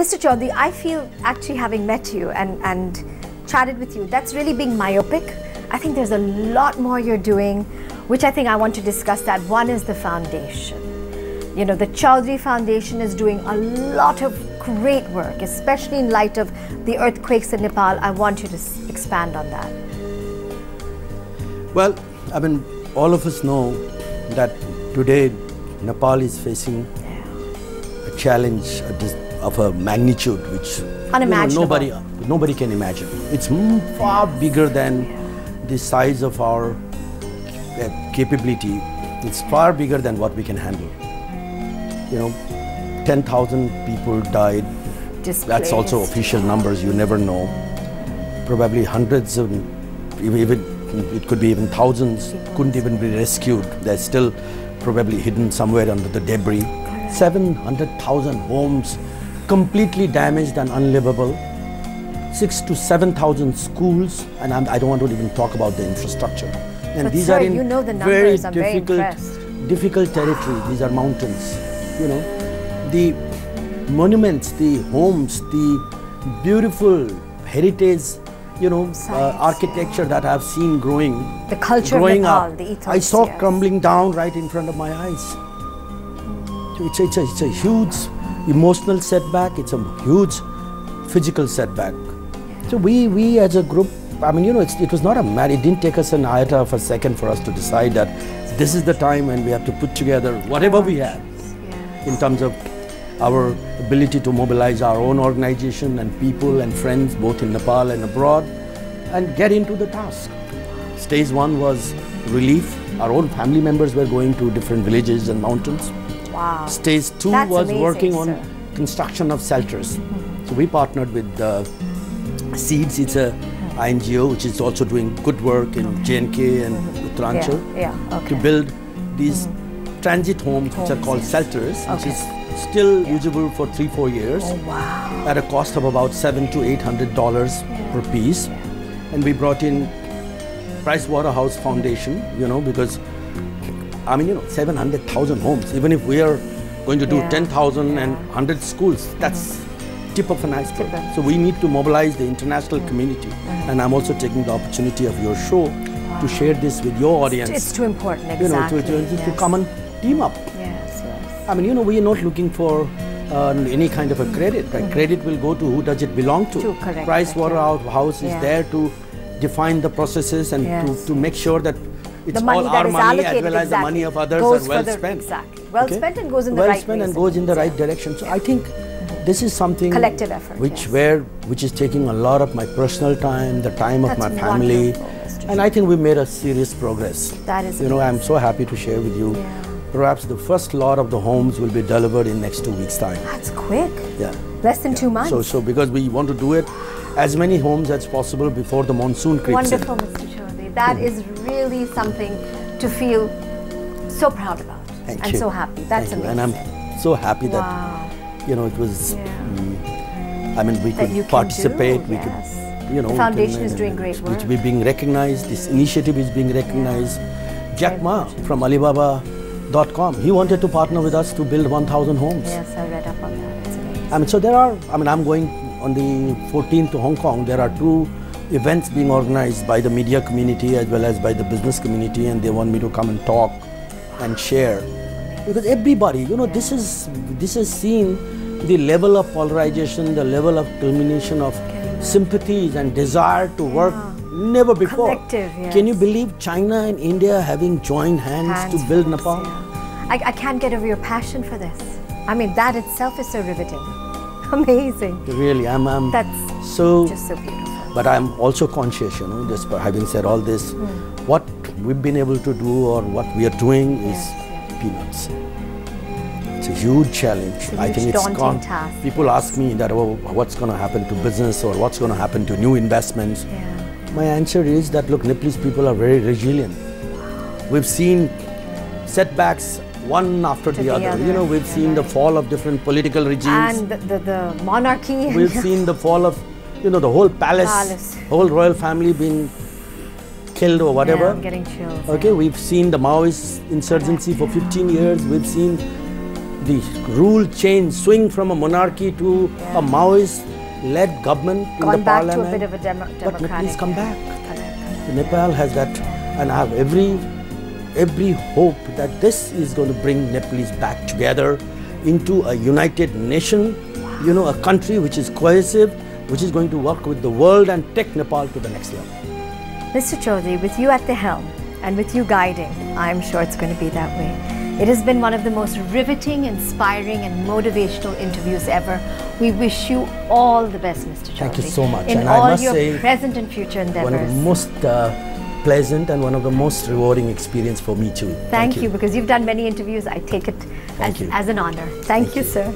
Mr. Chaudhary, I feel actually having met you and, and chatted with you, that's really being myopic. I think there's a lot more you're doing, which I think I want to discuss that. One is the foundation. You know, the Chaudhary Foundation is doing a lot of great work, especially in light of the earthquakes in Nepal. I want you to expand on that. Well, I mean, all of us know that today Nepal is facing a challenge of a magnitude which unimaginable. You know, nobody nobody can imagine. It's far bigger than the size of our uh, capability. It's far bigger than what we can handle. You know, 10,000 people died. Displaced. That's also official numbers. You never know. Probably hundreds of even it could be even thousands couldn't even be rescued. They're still probably hidden somewhere under the debris. 700,000 homes completely damaged and unlivable. Six to 7,000 schools, and I'm, I do not want to even talk about the infrastructure. And but these sir, are in you know the numbers, very difficult, very difficult territory. These are mountains. You know, the monuments, the homes, the beautiful heritage you know, uh, architecture that I've seen growing. The culture growing Nepal, up, the ethos, I saw yes. crumbling down right in front of my eyes. So it's, it's, a, it's a huge emotional setback, it's a huge physical setback. So we, we as a group, I mean, you know, it was not a mad, it didn't take us an iota of a second for us to decide that this is the time when we have to put together whatever we have in terms of our ability to mobilize our own organization and people and friends both in Nepal and abroad and get into the task. Stage one was relief. Our own family members were going to different villages and mountains. Wow. Stage two That's was amazing, working sir. on construction of shelters. So we partnered with uh, Seeds. It's a uh-huh. INGO which is also doing good work in uh-huh. JNK and Uttaranchal uh-huh. Yeah, yeah, okay. to build these transit homes, which are called shelters, which is still usable for three, four years Oh, wow. at a cost of about seven to eight hundred dollars per piece. And we brought in Price Waterhouse Foundation, you know, because I mean, you know, seven hundred thousand homes. Even if we are going to do Yeah. ten thousand and hundred schools, that's mm-hmm. tip of an iceberg. So we need to mobilize the international community. Mm-hmm. And I'm also taking the opportunity of your show to share this with your audience. It's too important, exactly. you know, to, to, to come and team up. Yes, yes. I mean, you know, we are not looking for uh, any kind of a credit. Right? Mm-hmm. Credit will go to who does it belong to. To, correct, Price Waterhouse is Yeah. there to define the processes and Yes. to, to make sure that it's the money all that our is money as allocated well as the money of others goes are well the, spent. Exactly. Well Okay? spent and goes in the right spent and goes in the right direction. So I think this is something Collective effort, which yes. where which is taking a lot of my personal time, the time of That's my family, and I think we made a serious progress. That is You know, I'm so happy to share with you. Yeah. Perhaps the first lot of the homes will be delivered in next two weeks' time. That's quick. Yeah. Less than two months. So, so because we want to do it as many homes as possible before the monsoon creeps Wonderful, in. Mr. That is really something to feel so proud about Thank and you. so happy. That's Thank you. amazing. And I'm so happy that wow. you know it was. Yeah. mm, I mean, we That could participate. do, we yes. could, you know, The foundation can, is uh, doing great Which work. we're being recognized. This initiative is being recognized. Jack Ma from Alibaba.com. He wanted to partner with us to build 1,000 homes. Yes, I read up on that. I mean, so there are, I mean, I'm going on the 14th to Hong Kong. There are two events being organized by the media community as well as by the business community, and they want me to come and talk and share. Because everybody, you know, this is this is seen the level of polarization, the level of culmination of sympathies and desire to work ah. never before. Collective, Can you believe China and India having joined hands, Hands to build Nepal? yeah. I, I can't get over your passion for this. I mean, that itself is so riveting. Amazing. Really, I'm, I'm That's so just so beautiful. But I'm also conscious, you know, just having said all this, Hmm. what we've been able to do or what we are doing is peanuts. It's a huge challenge. a I huge think it's gone. task, People ask me that, oh, what's going to happen to business or what's going to happen to new investments? Yeah. My answer is that look, Nepalese people are very resilient. We've seen setbacks one after the, the other. other, You know, we've you're seen the fall of different political regimes. And the, the, the monarchy. We've seen the fall of, you know, the whole palace, Palace. whole royal family being killed or Yeah, whatever. I'm getting chills. okay, we've seen the Maoist insurgency for 15 years. We've seen the rule change, swing from a monarchy to Yeah. a Maoist-led government in Gone the back to a bit of a demo- but democratic. Nepalese come yeah. back. Nepal has that, and I have every every hope that this is going to bring Nepalese back together into a united nation. You know, a country which is cohesive, which is going to work with the world and take Nepal to the next level. Mr. Chaudhary, with you at the helm and with you guiding, I'm sure it's going to be that way. It has been one of the most riveting, inspiring, and motivational interviews ever. We wish you all the best, Mr. Chaudhary. Thank you so much. In And I all must your say, present and future endeavors. One of the most uh, pleasant and one of the most rewarding experience for me too. Thank, you. because you've done many interviews. I take it as, as an honor. Thank, you, sir.